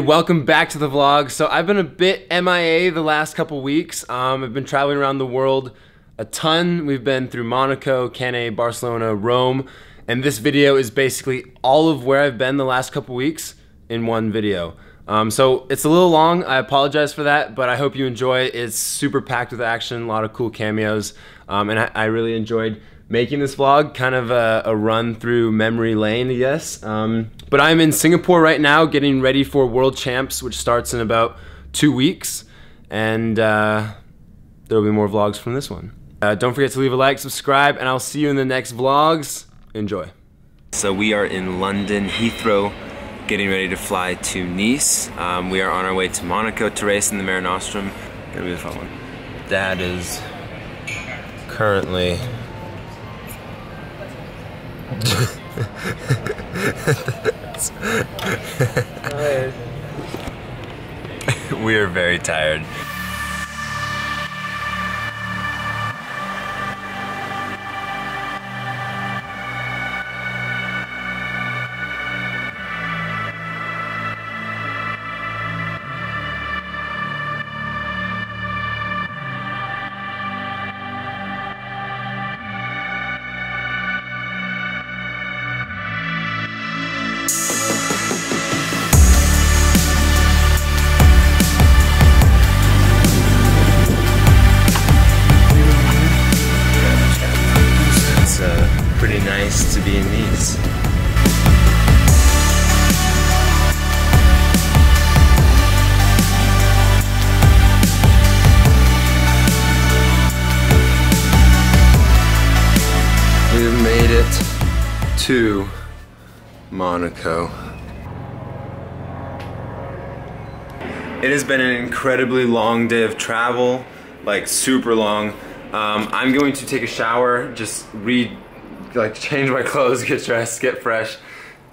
Welcome back to the vlog. So I've been a bit MIA the last couple weeks. Um, I've been traveling around the world a ton. We've been through Monaco, Cannes, Barcelona, Rome, and this video is basically all of where I've been the last couple weeks in one video. Um, so it's a little long, I apologize for that, but I hope you enjoy it. It's super packed with action, a lot of cool cameos, um, and I, I, really enjoyed making this vlog, kind of a, a run through memory lane, I guess. But I'm in Singapore right now getting ready for World Champs, which starts in about two weeks, and uh, there will be more vlogs from this one. Uh, don't forget to leave a like, subscribe, and I'll see you in the next vlogs. Enjoy. So we are in London, Heathrow, getting ready to fly to Nice. Um, we are on our way to Monaco to race in the Mare Nostrum. Gonna be a fun one. Dad is currently we are very tired. To Monaco. It has been an incredibly long day of travel, like super long. Um, I'm going to take a shower, just read like change my clothes, get dressed, get fresh.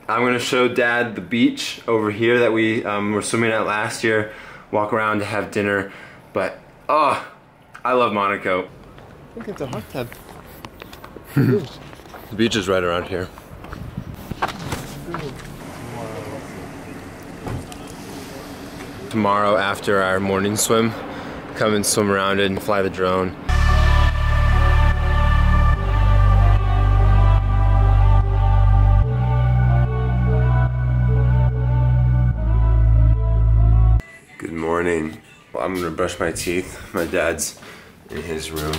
I'm gonna show dad the beach over here that we um, were swimming at last year, walk around to have dinner, but oh, I love Monaco. I think it's a hot tub. the beach is right around here. Tomorrow after our morning swim, come and swim around it and fly the drone. Good morning. I'm gonna brush my teeth. My dad's in his room.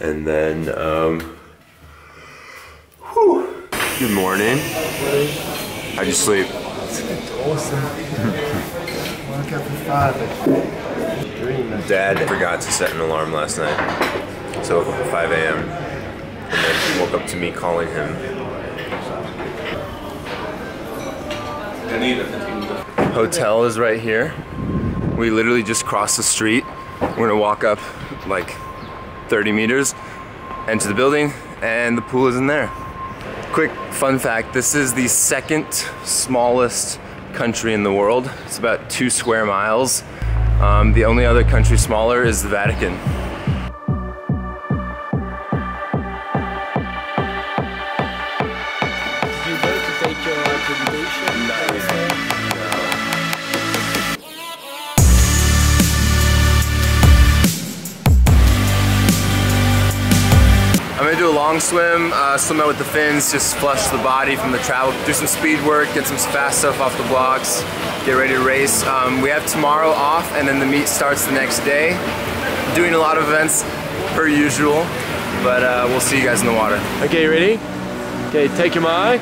And then, um, whew. Good morning. How'd you sleep? awesome. Woke up at 5 dreaming. Dad forgot to set an alarm last night. So woke up at 5 a.m. And then woke up to me calling him. Hotel is right here. We literally just crossed the street. We're gonna walk up like 30 meters into the building and the pool is in there. Quick fun fact, this is the second smallest country in the world. It's about two square miles. Um, the only other country smaller is the Vatican. Gonna do a long swim, uh, swim out with the fins, just flush the body from the travel, do some speed work, get some fast stuff off the blocks, get ready to race. Um, we have tomorrow off and then the meet starts the next day. Doing a lot of events per usual, but uh, we'll see you guys in the water. Okay, ready? Okay, take your mic.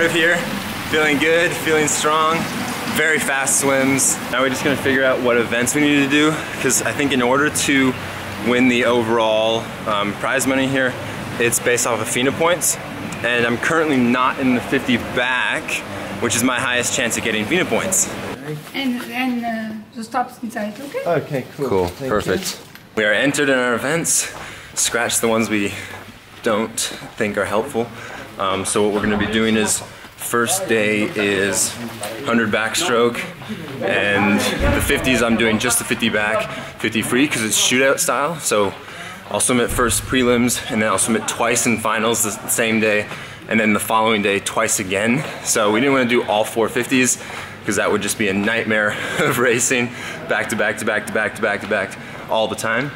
Out of here. Feeling good, feeling strong, very fast swims. Now we're just gonna figure out what events we need to do because I think in order to win the overall um, prize money here, it's based off of FINA points. And I'm currently not in the 50 back which is my highest chance of getting FINA points. And and uh, the stops inside, okay? Okay, cool. Cool, Thank perfect. We are entered in our events. Scratch the ones we don't think are helpful. Um, so what we're gonna be doing is first day is 100 backstroke and the 50s I'm doing just the 50 back, 50 free because it's shootout style. So I'll swim it first prelims and then I'll swim it twice in finals the same day and then the following day twice again. So we didn't want to do all four 50s because that would just be a nightmare of racing back to back to back to back to back to back all the time.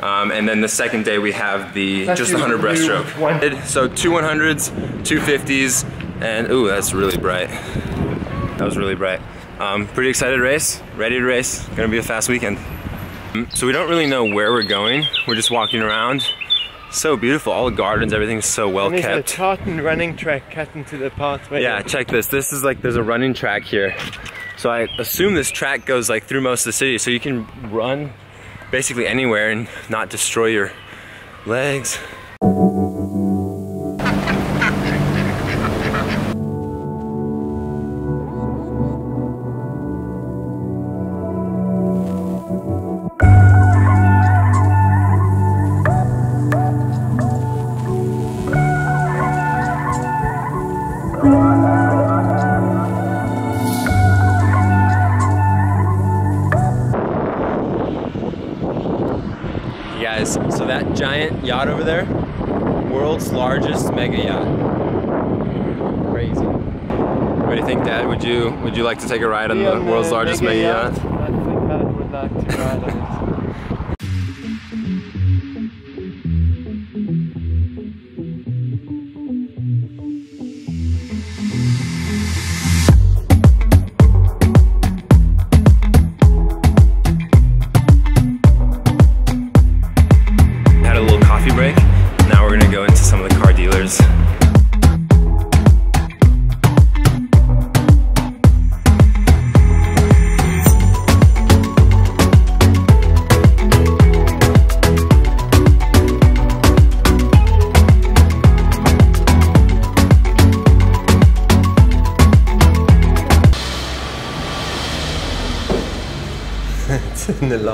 Um, and then the second day we have the just the 100 breaststroke. So two 100s, two 50s, and ooh, that's really bright. That was really bright. Um, pretty excited race, ready to race. Gonna be a fast weekend. Um, so we don't really know where we're going. We're just walking around. So beautiful, all the gardens, everything's so well And there's a tartan running track cut into the pathway. Yeah, check this. This is like, there's a running track here. So I assume this track goes like through most of the city, so you can run basically anywhere and not destroy your legs. There, world's largest mega yacht. Crazy. What do you think, Dad? Would you would you like to take a ride on Be the world's largest mega yacht? I think I would like to ride on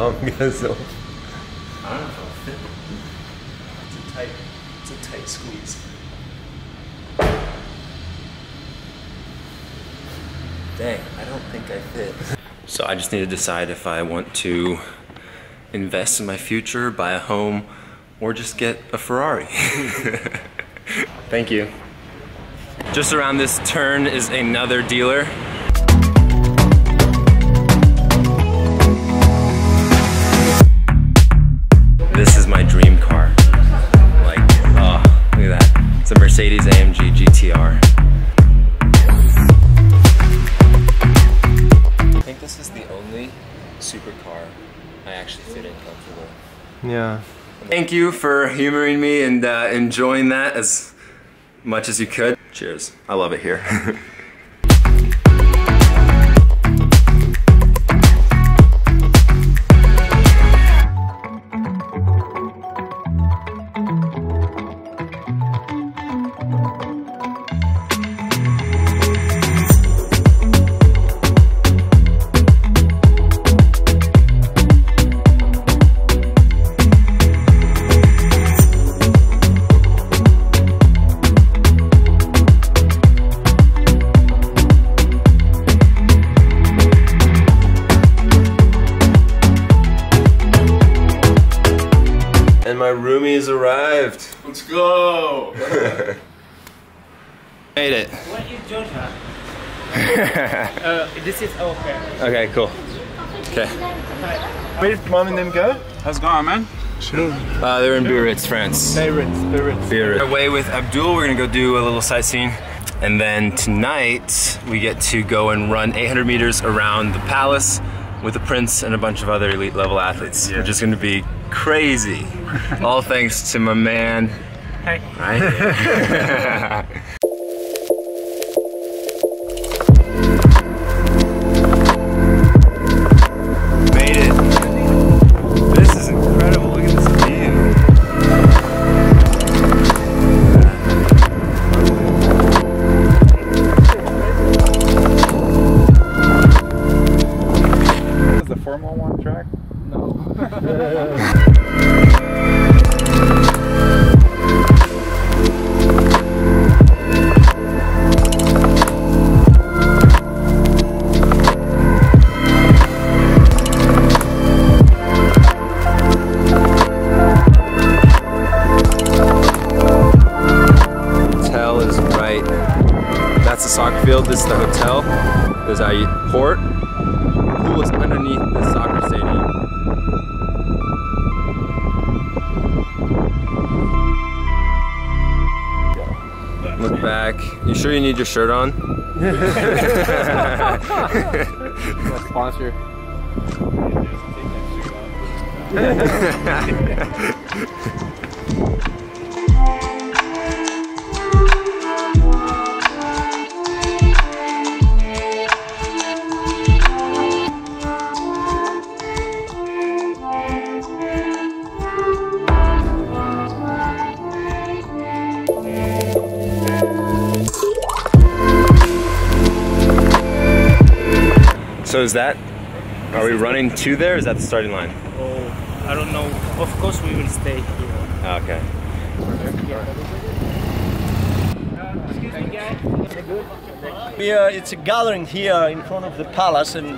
An alarm goes off. It's a tight, it's a tight squeeze. Dang, I don't think I fit. So I just need to decide if I want to invest in my future, buy a home, or just get a Ferrari. Thank you. Just around this turn is another dealer. That. Mercedes AMG GTR. I think this is the only supercar I actually fit in comfortably. Yeah. Thank you for humoring me and uh, enjoying that as much as you could. Cheers. I love it here. And my roomies arrived. Let's go! Made it. What is Georgia? uh, this is okay. Okay, cool. Okay. Where did mom and them go? How's it going, man? Uh, they're in Biarritz, France. Biarritz, Biarritz. Biarritz. Away with Abdul, we're gonna go do a little sightseeing. And then tonight, we get to go and run 800 meters around the palace with the prince and a bunch of other elite level athletes, which is gonna be crazy. All thanks to my man. Hi. Right? shirt on? So is that? Are we running to there? Is that the starting line? Oh, I don't know. Of course, we will stay here. Okay. We are, it's a gathering here in front of the palace in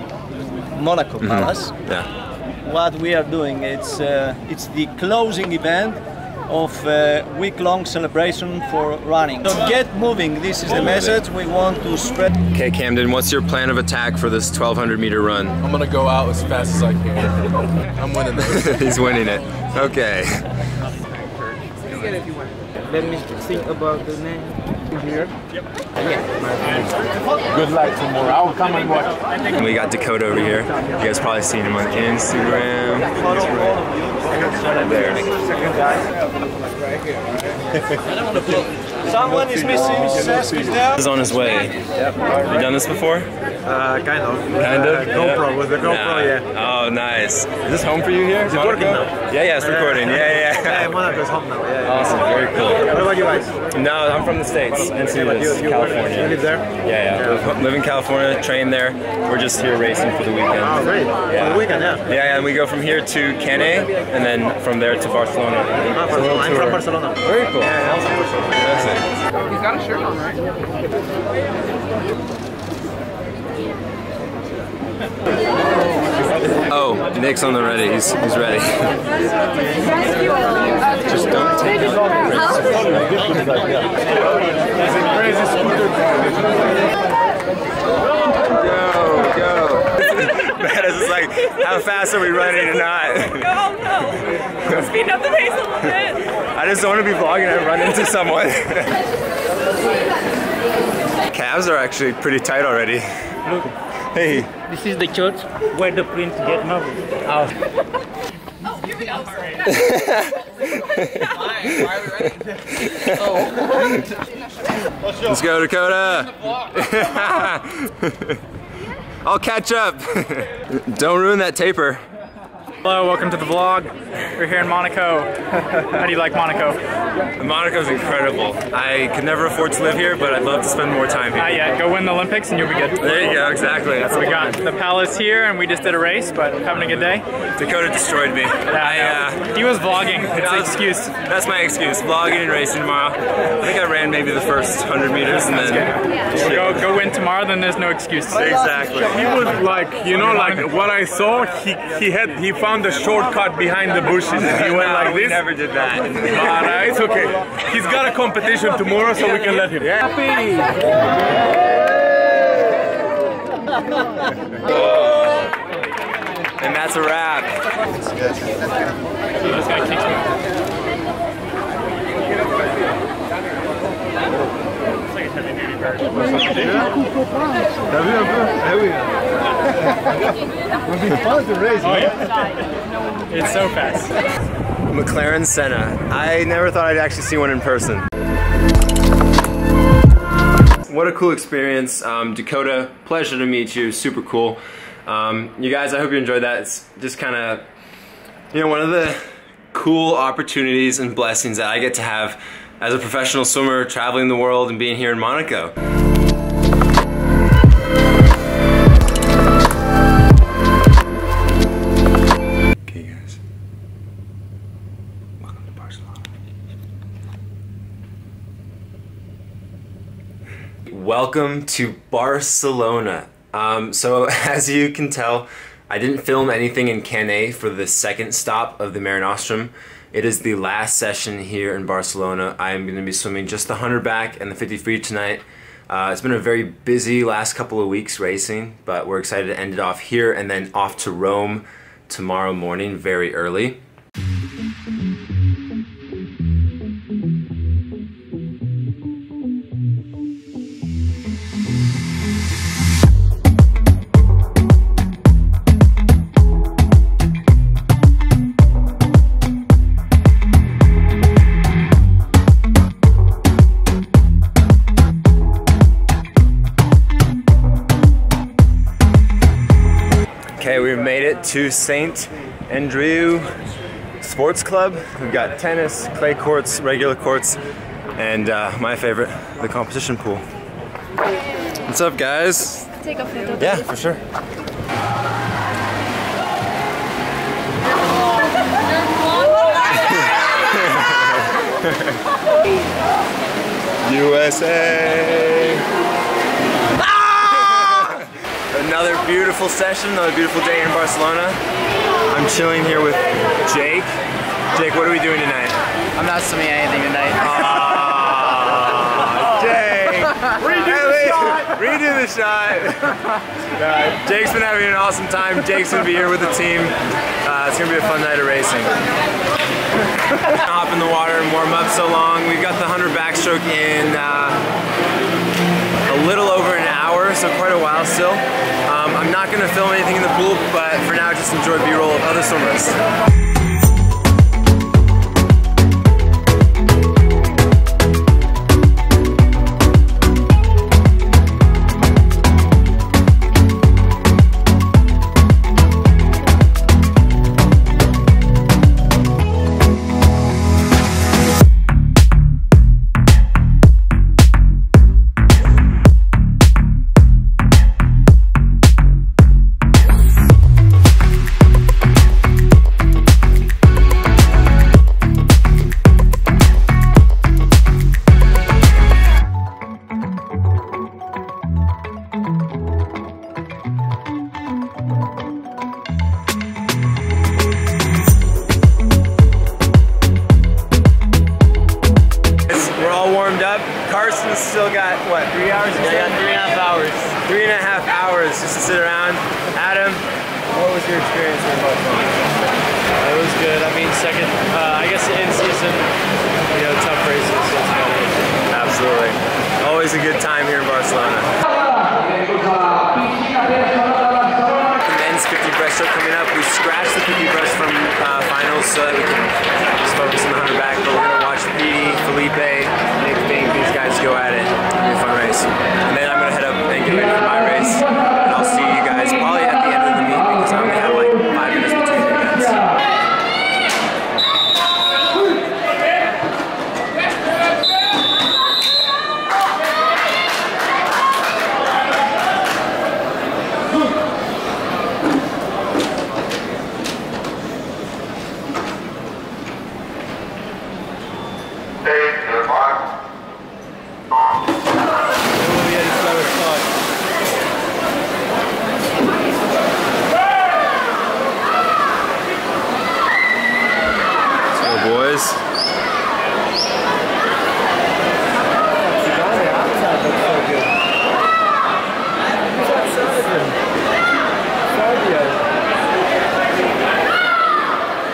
Monaco Palace. Yeah. What we are doing, it's uh, it's the closing event of a week-long celebration for running. So get moving. This is the message we want to spread. Okay, Camden, what's your plan of attack for this 1200 meter run? I'm gonna go out as fast as I can. I'm winning this. He's winning it. Okay. Let me think about the name. Here. Good luck tomorrow. I'll come and watch. And we got Dakota over here. You guys probably seen him on Instagram. There. I don't want to blow. Someone is missing. Cesc is there. He's on his way. Have you done this before? Uh, kind of. Kind of? Uh, GoPro, with the GoPro, Yeah. yeah. Oh, nice. Is this home for you here? it working now? Yeah, yeah, it's recording. Yeah, yeah, Yeah, yeah. Monaco's home now, yeah. yeah. Awesome, very cool. What about you guys? No, I'm from the States, Yeah, but Encinitas, you, you, California. you live there? Yeah, yeah. Live, live in California, train there. We're just here racing for the weekend. Oh, great. Yeah. For the weekend, yeah. Yeah, yeah, and we go from here to Cannes, and then from there to Barcelona. It's a little Barcelona. I'm from Barcelona. Very cool. Yeah, awesome. That's it. He's got a shirt on, right? Oh, Nick's on the ready. He's, he's ready. Just don't take Go, go. That is like, how fast are we running or not? Oh no! Speed up the pace a little bit. I just don't want to be vlogging and run into someone. Calves are actually pretty tight already. Look. Hey. This is the church where the prince get married. Oh, here we go. Let's go, Dakota. I'll catch up. Don't ruin that taper. Hello, welcome to the vlog. We're here in Monaco. How do you like Monaco? Monaco's incredible. I could never afford to live here, but I'd love to spend more time here. Not yet. Go win the Olympics and you'll be good. There you go, exactly. That's what We got the palace here and we just did a race, but having a good day. Dakota destroyed me. I, uh, He was vlogging. It's an excuse. That's my excuse. Vlogging and racing tomorrow. I think I ran maybe the first 100 meters and then. Go, go win tomorrow, then there's no excuse. Exactly. He was like, you know, like what I saw. He he had he found the shortcut behind the bushes, and he went No, like we this. never did that. But uh, it's okay. He's got a competition tomorrow, so we can let him. Happy. And that's a wrap. This guy kicks me. It's so fast. McLaren Senna. I never thought I'd actually see one in person. What a cool experience. Um, Dakota, pleasure to meet you. Super cool. Um, you guys, I hope you enjoyed that. It's just kind of, you know, one of the cool opportunities and blessings that I get to have as a professional swimmer traveling the world and being here in Monaco. Okay guys, welcome to Barcelona. Welcome to Barcelona. Um, so as you can tell, I didn't film anything in Cannes for the second stop of the Mare Nostrum. It is the last session here in Barcelona. I am going to be swimming just the 100 back and the 50 free tonight. Uh, it's been a very busy last couple of weeks racing, but we're excited to end it off here and then off to Rome tomorrow morning very early. To St. Andrew Sports Club. We've got tennis, clay courts, regular courts, and uh, my favorite, the competition pool. What's up, guys? Take a photo. Yeah, for sure. USA! Another beautiful session, another beautiful day in Barcelona. I'm chilling here with Jake. Jake, what are we doing tonight? I'm not swimming anything tonight. Aw, Jake! Redo the shot! Redo the shot! Jake's been having an awesome time. Jake's gonna be here with the team. Uh, it's gonna be a fun night of racing. Hop in the water and warm up so long. We've got the 100 backstroke in uh, a little over so quite a while still. Um, I'm not gonna film anything in the pool, but for now just enjoy B-roll of other swimmers. Second, uh, I guess in season, you know, tough races. Absolutely. Always a good time here in Barcelona. The men's 50 breaststroke coming up. We scratched the 50 breast from uh, finals so that we can just focus on the 100 back, but we're going to watch Peaty, Felipe, Nick Fink, these guys go at it. It'll be a fun race. And then I'm going to head up and get ready for my race. And I'll see you guys probably at the end of the meet because I only have like five minutes between the events. Let's go, boys.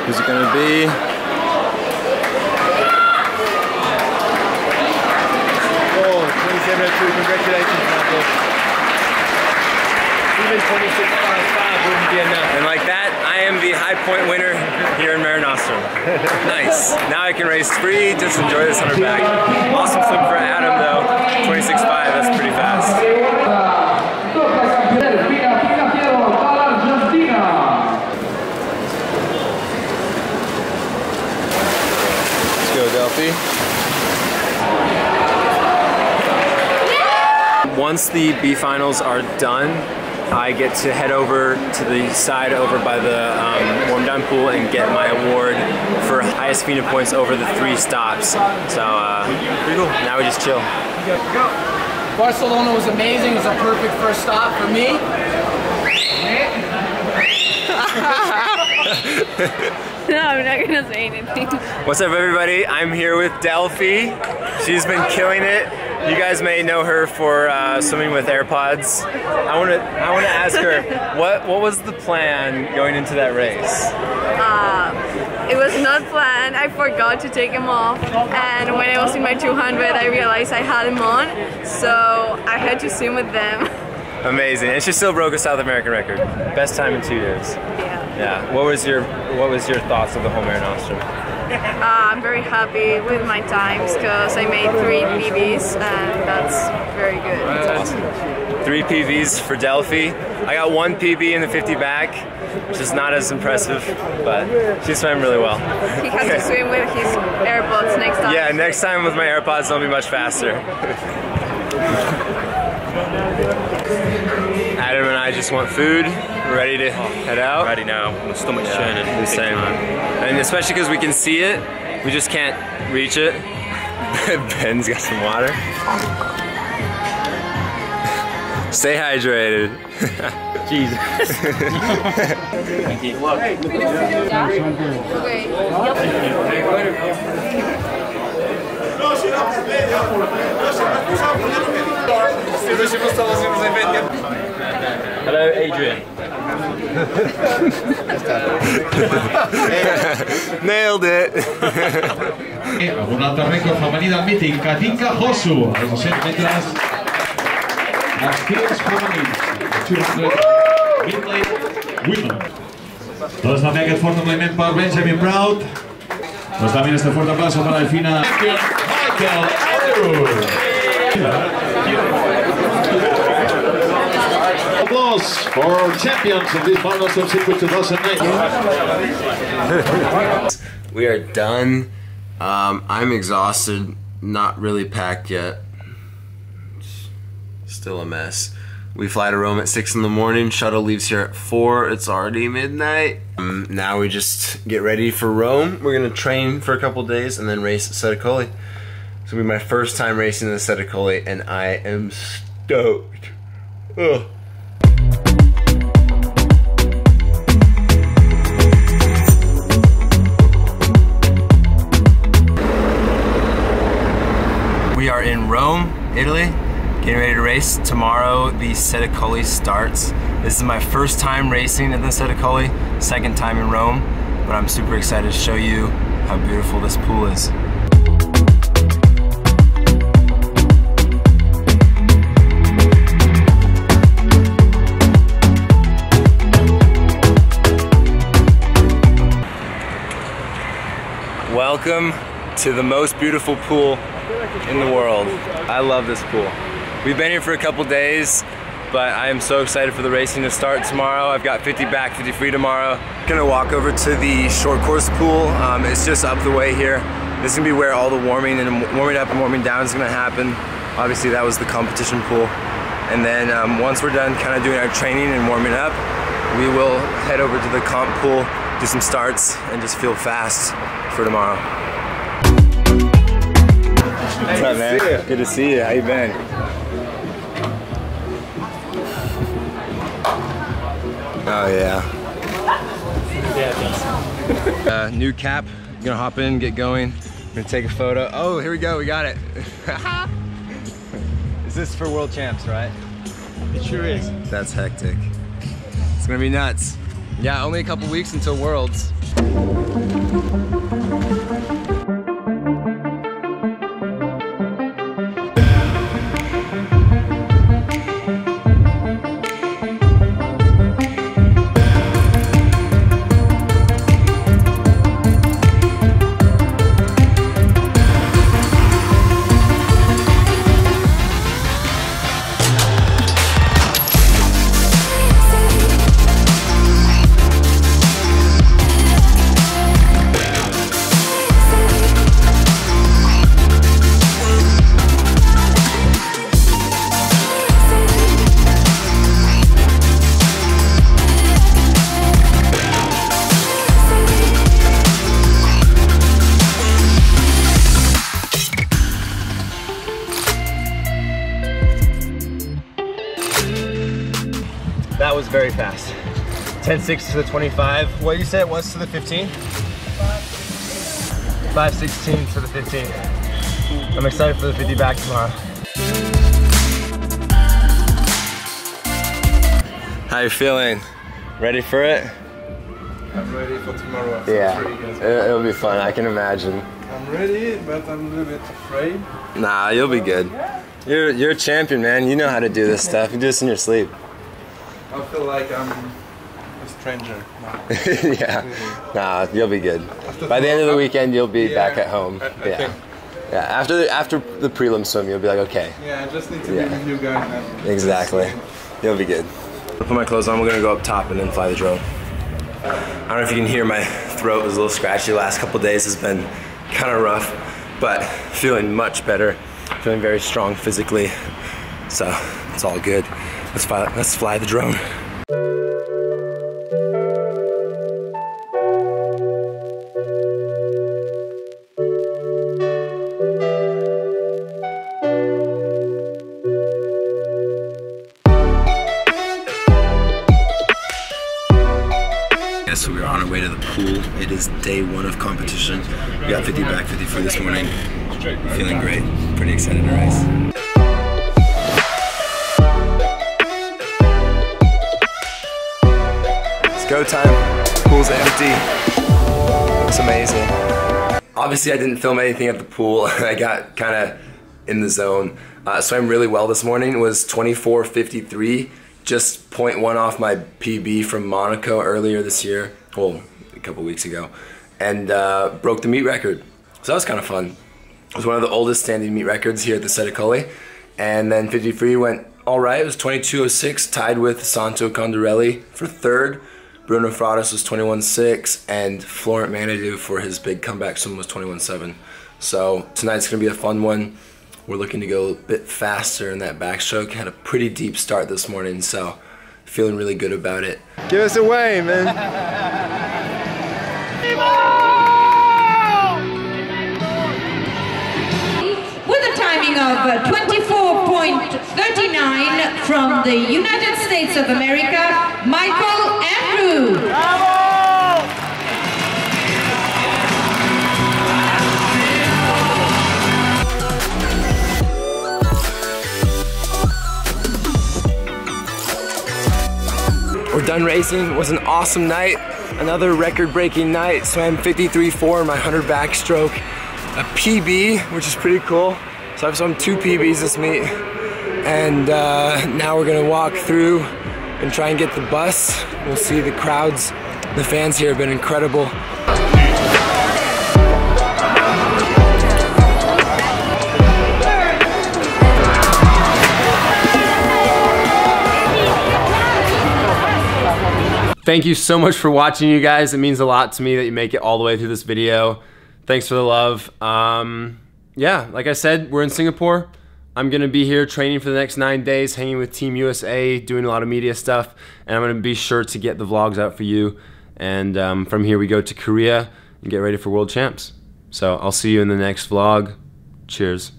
Who's it gonna be? Oh, 27 2, congratulations, Michael. Even 26 past 5 wouldn't be enough. And like that, I am the high point winner here in Mare Nostrum. nice. Now I can race free, just enjoy this 100 back. Awesome swim for Adam though. 26.5, that's pretty fast. Let's go, Delphi. Once the B finals are done, I get to head over to the side over by the um, warm down pool and get my award for highest FINA points over the three stops. So uh. Now we just chill. Barcelona was amazing. It was a perfect first stop for me. No, I'm not gonna say anything. What's up everybody? I'm here with Delphi. She's been killing it. You guys may know her for uh, swimming with AirPods. I want to I want to ask her what what was the plan going into that race? Uh, it was not planned. I forgot to take them off, and when I was in my 200, I realized I had them on, so I had to swim with them. Amazing. And she still broke a South American record. Best time in two years. Yeah. Yeah. What was your what was your thoughts of the whole Mare Nostrum? Uh, I'm very happy with my times because I made three PBs, and that's very good. That's awesome. Three PBs for Delphi. I got one PB in the 50 back, which is not as impressive, but she swam really well. He has to swim with his AirPods next time. Yeah, next time with my AirPods, I'll be much faster. Adam and I just want food. We're ready to head out. Ready now. My stomach's churning. The same. And especially because we can see it, we just can't reach it. Ben's got some water. Stay hydrated. Jesus. Thank you. Hello, Adrian. Nailed it! amb un altre rècord femení del míting, Katinka Hosu, als 200 metres, els tirs femenins, 200 midnight women. Doncs també aquest fort aplaudiment per Benjamin Proud. Doncs també este fort aplauso per la Delfina Michael Underwood. For champions of this Barnum Circuit 2009. we are done. Um, I'm exhausted, not really packed yet. Still a mess. We fly to Rome at 6 in the morning. Shuttle leaves here at 4. It's already midnight. Um, now we just get ready for Rome. We're going to train for a couple days and then race Settecolli. It's going to be my first time racing the Settecolli, and I am stoked. Ugh. Rome, Italy, getting ready to race. Tomorrow the Settecolli starts. This is my first time racing at the Settecolli, second time in Rome, but I'm super excited to show you how beautiful this pool is. Welcome to the most beautiful pool in the world. I love this pool. We've been here for a couple days, but I am so excited for the racing to start tomorrow. I've got 50 back, 50 free tomorrow. Gonna walk over to the short course pool. Um, it's just up the way here. This is gonna be where all the warming and warming up and warming down is gonna happen. Obviously that was the competition pool. And then um, once we're done kind of doing our training and warming up, we will head over to the comp pool, do some starts, and just feel fast for tomorrow. What's up, man? Good to see you. How you been? Oh yeah. Uh, new cap. Gonna hop in, get going. Gonna take a photo. Oh, here we go. We got it. is this for world champs, right? It sure is. That's hectic. It's gonna be nuts. Yeah, only a couple weeks until Worlds. 10.6 to the 25. What you said it was to the 15? 5.16 to the 15. I'm excited for the 50 back tomorrow. How you feeling? Ready for it? I'm ready for tomorrow. Yeah, it- it'll be fun. I can imagine. I'm ready, but I'm a little bit afraid. Nah, you'll be good. You're you're a champion, man. You know how to do this stuff. You do this in your sleep. I feel like I'm a stranger now. yeah. Nah, you'll be good. By the end of the weekend, you'll be Yeah, back at home. I- I yeah. think. Yeah. After the after the prelim swim, you'll be like, okay. Yeah, I just need to Yeah. be with you guys. Exactly. You'll be good. I'll put my clothes on. We're gonna go up top and then fly the drone. I don't know if you can hear my throat was a little scratchy. The last couple days has been kind of rough, but feeling much better. Feeling very strong physically. So it's all good. Let's fly. Let's fly the drone. Obviously, I didn't film anything at the pool. I got kind of in the zone. Uh, swam really well this morning. It was 24.53, just 0.1 off my PB from Monaco earlier this year. Well, a couple weeks ago, and uh, broke the meet record. So that was kind of fun. It was one of the oldest standing meet records here at the Settecolli. And then 53 went all right. It was 22.06, tied with Santo Condorelli for third. Bruno Fratus was 21-6, and Florent Manaudou for his big comeback swim was 21-7. So tonight's gonna be a fun one. We're looking to go a bit faster in that backstroke. Had a pretty deep start this morning, so feeling really good about it. Give us a wave, man. with a timing of uh, 24.39 from the United States of America, Michael Andrew. We're done racing. It was an awesome night. Another record-breaking night. Swam 53.4 in my 100 backstroke. A PB, which is pretty cool. So I've swum two PBs this meet. And uh, now we're gonna walk through and try and get the bus. We'll see the crowds. The fans here have been incredible. Thank you so much for watching, you guys. It means a lot to me that you make it all the way through this video. Thanks for the love. Um, yeah, like I said, we're in Singapore. I'm gonna be here training for the next nine days, hanging with Team USA, doing a lot of media stuff, and I'm gonna be sure to get the vlogs out for you. And um, from here, we go to Korea and get ready for World Champs. So I'll see you in the next vlog. Cheers.